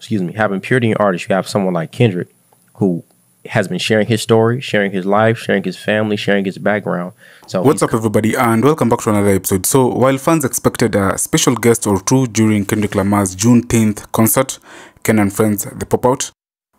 excuse me, having purity in artists, you have someone like Kendrick who has been sharing his story, sharing his life, sharing his family, sharing his background. So What's up, everybody, and welcome back to another episode. So, while fans expected a special guest or two during Kendrick Lamar's Juneteenth concert, Ken and Friends, the pop out,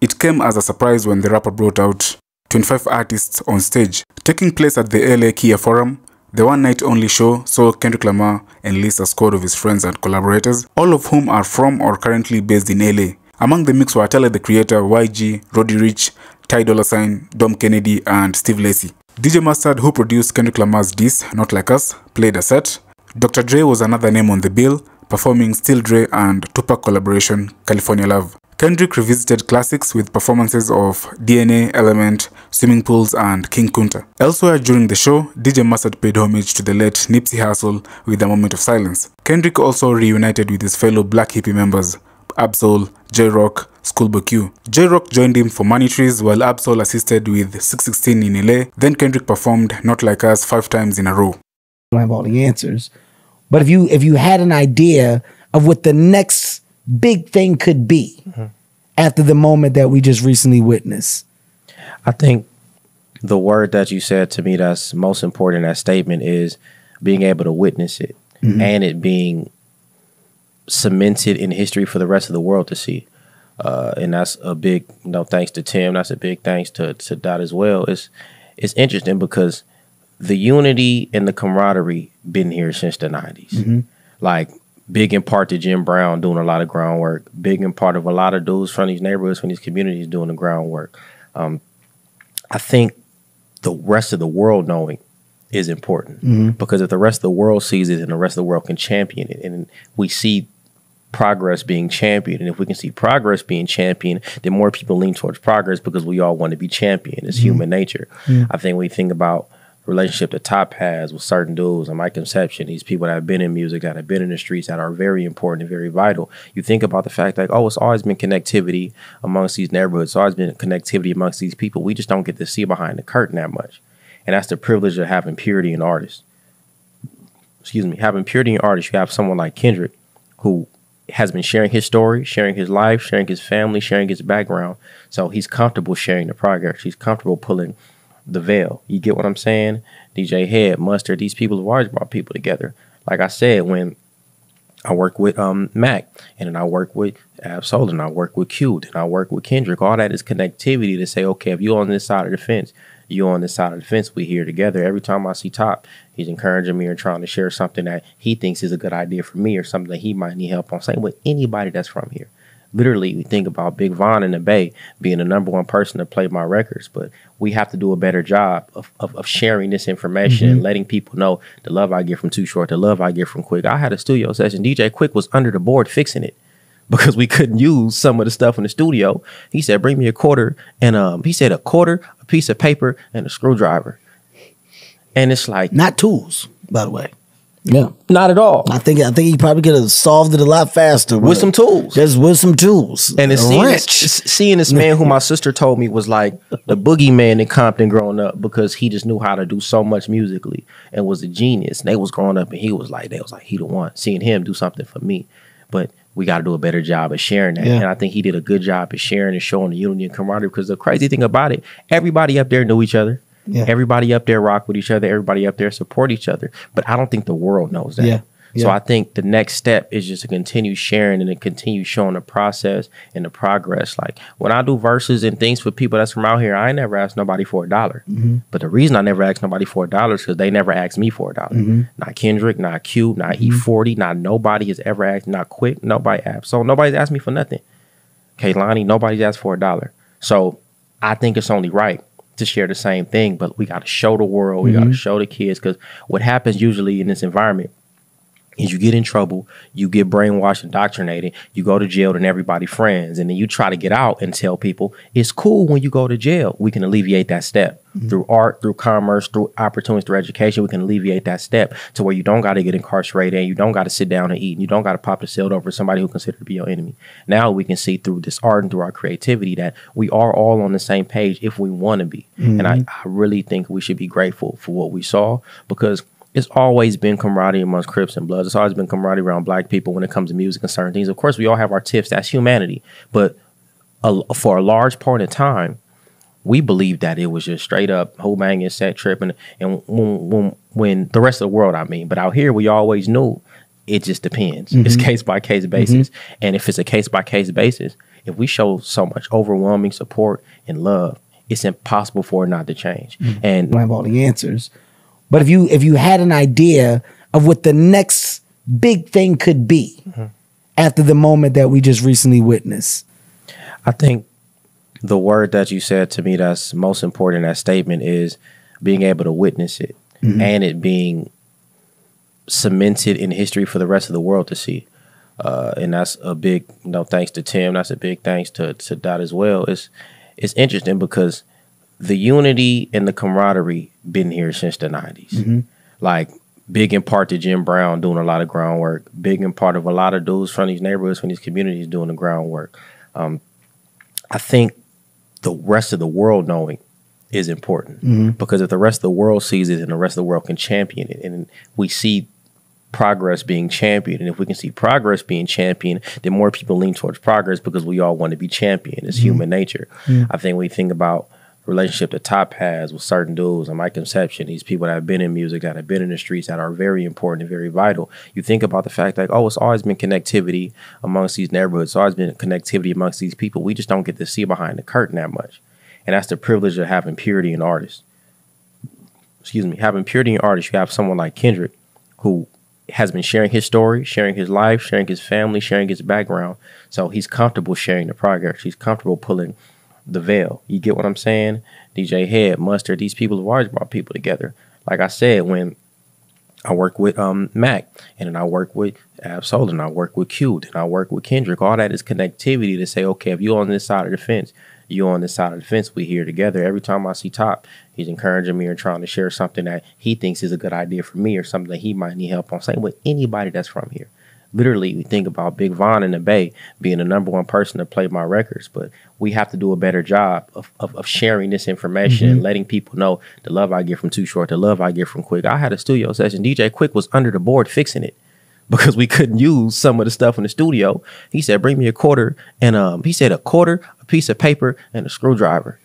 it came as a surprise when the rapper brought out 25 artists on stage. Taking place at the LA Kia Forum, the one night only show saw Kendrick Lamar enlist a squad of his friends and collaborators, all of whom are from or currently based in LA. Among the mix were Tyler the Creator, YG, Roddy Ricch, Ty Dolla Sign, Dom Kennedy, and Steve Lacy. DJ Mustard, who produced Kendrick Lamar's diss, Not Like Us, played a set. Dr. Dre was another name on the bill, performing Still Dre and Tupac collaboration California Love. Kendrick revisited classics with performances of DNA, Element, Swimming Pools, and King Kunta. Elsewhere during the show, DJ Mustard paid homage to the late Nipsey Hussle with a moment of silence. Kendrick also reunited with his fellow Black Hippy members, Ab-Soul, J-Rock, Schoolboy Q. Jay Rock joined him for Money Trees while Ab-Soul assisted with 616 in LA. Then Kendrick performed Not Like Us five times in a row. don't have all the answers. But if you if you had an idea of what the next big thing could be mm-hmm. after the moment that we just recently witnessed, I think the word that you said to me that's most important in that statement is being able to witness it mm-hmm. and it being cemented in history for the rest of the world to see. Uh, and that's a big you know thanks to Tim. That's a big thanks to to Dot as well. It's it's interesting because the unity and the camaraderie been here since the 90s. Like big in part to Jim Brown doing a lot of groundwork. Big in part of a lot of dudes from these neighborhoods, from these communities doing the groundwork. Um, I think the rest of the world knowing is important because if the rest of the world sees it and the rest of the world can champion it and we see progress being championed and if we can see progress being championed then more people lean towards progress because we all want to be championed it's mm-hmm. human nature. Mm-hmm. I think when we think about relationship that top has with certain dudes. And my conception these people that have been in music that have been in the streets that are very important and very vital. You think about the fact like oh it's always been connectivity amongst these neighborhoods. It's always been connectivity amongst these people. We just don't get to see behind the curtain that much. And that's the privilege of having purity in artists. Excuse me having purity in artists. You have someone like kendrick who has been sharing his story, sharing his life, sharing his family, sharing his background. So he's comfortable sharing the progress. He's comfortable pulling the veil. You get what I'm saying? DJ Hed, Mustard, these people have always brought people together. Like I said, when I work with um Mac, and then I work with Ab-Soul, and I work with Q, and I work with Kendrick. All that is connectivity to say, okay, if you're on this side of the fence, you on this side of the fence, we here together. Every time I see Top, he's encouraging me or trying to share something that he thinks is a good idea for me or something that he might need help on. Same with anybody that's from here. Literally, we think about Big Von in the Bay being the number one person to play my records, but we have to do a better job of, of, of sharing this information and mm-hmm. letting people know the love I get from Too Short, the love I get from Quik. I had a studio session. DJ Quik was under the board fixing it because we couldn't use some of the stuff in the studio. He said, "Bring me a quarter," and um, he said a quarter, a piece of paper, and a screwdriver. And it's like, not tools, by the way. Yeah, not at all. I think I think he probably could have solved it a lot faster With some tools. Just with some tools, And it's a seeing wrench. this, seeing this man who my sister told me was like the boogeyman in Compton growing up because he just knew how to do so much musically and was a genius. And they was growing up and he was like, they was like, he the one. Seeing him do something for me. But we got to do a better job of sharing that. Yeah. And I think he did a good job of sharing and showing the unity and camaraderie because the crazy thing about it, everybody up there knew each other. Yeah. Everybody up there rock with each other. Everybody up there support each other. But I don't think the world knows that. Yeah. So I think the next step is just to continue sharing and to continue showing the process and the progress. Like when I do verses and things for people that's from out here, I ain't never asked nobody for a dollar. Mm-hmm. But the reason I never asked nobody for a dollar is because they never asked me for a dollar. Mm-hmm. Not Kendrick, not Q, not E40, not nobody has ever asked, not Quik, nobody asked. So nobody's asked me for nothing. Kehlani, nobody's asked for a dollar. So I think it's only right to share the same thing, but we got to show the world, we got to show the kids, because what happens usually in this environment is you get in trouble, you get brainwashed, indoctrinated, you go to jail, and everybody friends, and then you try to get out and tell people it's cool when you go to jail. We can alleviate that step mm-hmm. through art, through commerce, through opportunities, through education. We can alleviate that step to where you don't got to get incarcerated and you don't got to sit down and eat, and you don't got to pop the shield over somebody who considered to be your enemy. Now we can see through this art and through our creativity that we are all on the same page if we want to be. Mm-hmm. And I, I really think we should be grateful for what we saw because it's always been camaraderie amongst Crips and Bloods. It's always been camaraderie around black people when it comes to music and certain things. Of course, we all have our tips. That's humanity. But a, for a large part of time, we believed that it was just straight up whole banging, set tripping, and when, when when the rest of the world, I mean, but out here we always knew it just depends. It's mm-hmm. case by case mm-hmm. basis, and if it's a case by case basis, if we show so much overwhelming support and love, it's impossible for it not to change. Mm-hmm. And don't have all the answers. But if you if you had an idea of what the next big thing could be after the moment that we just recently witnessed, I think the word that you said to me that's most important in that statement is being able to witness it and it being cemented in history for the rest of the world to see. Uh, and that's a big you know thanks to Tim. That's a big thanks to to Dot as well. It's it's interesting because the unity and the camaraderie been here since the 90s. Mm-hmm. Like big in part to Jim Brown doing a lot of groundwork. Big in part of a lot of dudes from these neighborhoods, from these communities doing the groundwork. Um, I think the rest of the world knowing is important mm-hmm. because if the rest of the world sees it and the rest of the world can champion it and we see progress being championed and if we can see progress being championed then more people lean towards progress because we all want to be championed it's mm-hmm. human nature i think when we think about relationship that top has with certain dudes. And my conception these people that have been in music that have been in the streets that are very important and very vital. You think about the fact like oh it's always been connectivity amongst these neighborhoods. It's always been connectivity amongst these people. We just don't get to see behind the curtain that much. And that's the privilege of having purity in artists. Excuse me having purity in artists you have someone like kendrick who has been sharing his story, sharing his life, sharing his family, sharing his background. So he's comfortable sharing the progress. He's comfortable pulling the veil. You get what I'm saying? DJ Hed, Mustard, these people have always brought people together. Like I said, when I work with um Mac and then I work with Ab-Soul and I work with Q and I work with Kendrick. All that is connectivity to say, okay, if you're on this side of the fence, you're on this side of the fence, we here together. Every time I see Top, he's encouraging me or trying to share something that he thinks is a good idea for me or something that he might need help on. Same with anybody that's from here. Literally, we think about Big Von in the Bay being the number one person to play my records, but we have to do a better job of, of, of sharing this information and letting people know the love I get from Too Short, the love I get from Quik. I had a studio session. DJ Quik was under the board fixing it because we couldn't use some of the stuff in the studio. He said, "Bring me a quarter," and um, he said a quarter, a piece of paper, and a screwdriver.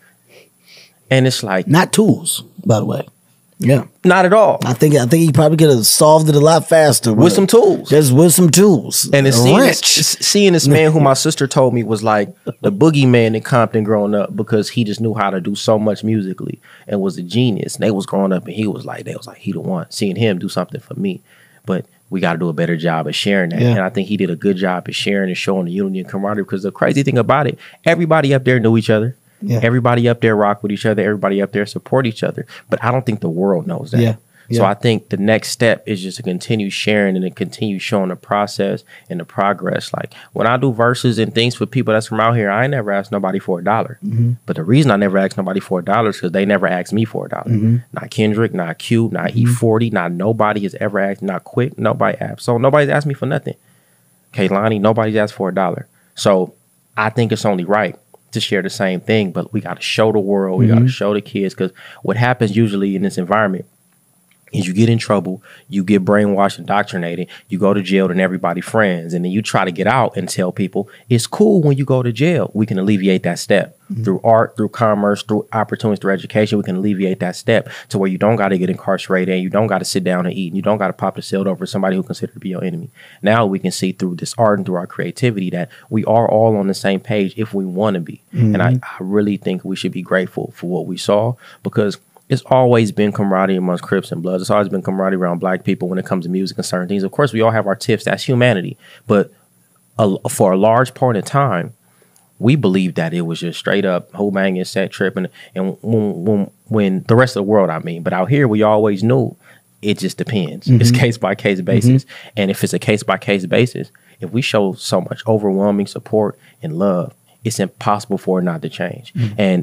And it's like, not tools, by the way. Yeah, not at all. I think I think he probably could have solved it a lot faster With some tools. Just with some tools And it's seeing this, seeing this man who my sister told me was like the boogeyman in Compton growing up because he just knew how to do so much musically and was a genius. And they was growing up and he was like, they was like, he the one. Seeing him do something for me. But we got to do a better job of sharing that. Yeah. And I think he did a good job of sharing and showing the unity and camaraderie because the crazy thing about it, everybody up there knew each other. Yeah. Everybody up there rock with each other. Everybody up there support each other. But I don't think the world knows that. Yeah. So I think the next step is just to continue sharing and to continue showing the process and the progress. Like when I do verses and things for people that's from out here, I ain't never asked nobody for a dollar. Mm-hmm. But the reason I never asked nobody for a dollar is because they never asked me for a dollar. Mm-hmm. Not Kendrick, not Q, not E40, not nobody has ever asked, not Quik, nobody asked. So nobody's asked me for nothing. Kehlani, nobody's asked for a dollar. So I think it's only right to share the same thing, but we got to show the world, we got to mm-hmm. show the kids, because what happens usually in this environment is you get in trouble, you get brainwashed, indoctrinated, you go to jail, and everybody friends, and then you try to get out and tell people it's cool when you go to jail. We can alleviate that step mm-hmm. through art, through commerce, through opportunities, through education. We can alleviate that step to where you don't got to get incarcerated and you don't got to sit down and eat, and you don't got to pop the shield over somebody who considered to be your enemy. Now we can see through this art and through our creativity that we are all on the same page if we want to be. Mm-hmm. And I, I really think we should be grateful for what we saw because it's always been camaraderie amongst Crips and Bloods. It's always been camaraderie around black people when it comes to music and certain things. Of course, we all have our tips. That's humanity. But a, for a large part of time, we believed that it was just straight up whole banging, set tripping. And when, when, when the rest of the world, I mean, but out here, we always knew it just depends. It's mm-hmm. case by case basis. Mm-hmm. And if it's a case by case basis, if we show so much overwhelming support and love, it's impossible for it not to change. Mm-hmm. And